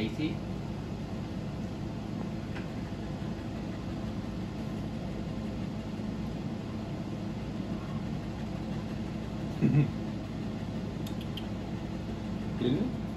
Casey. Really? Mm-hmm.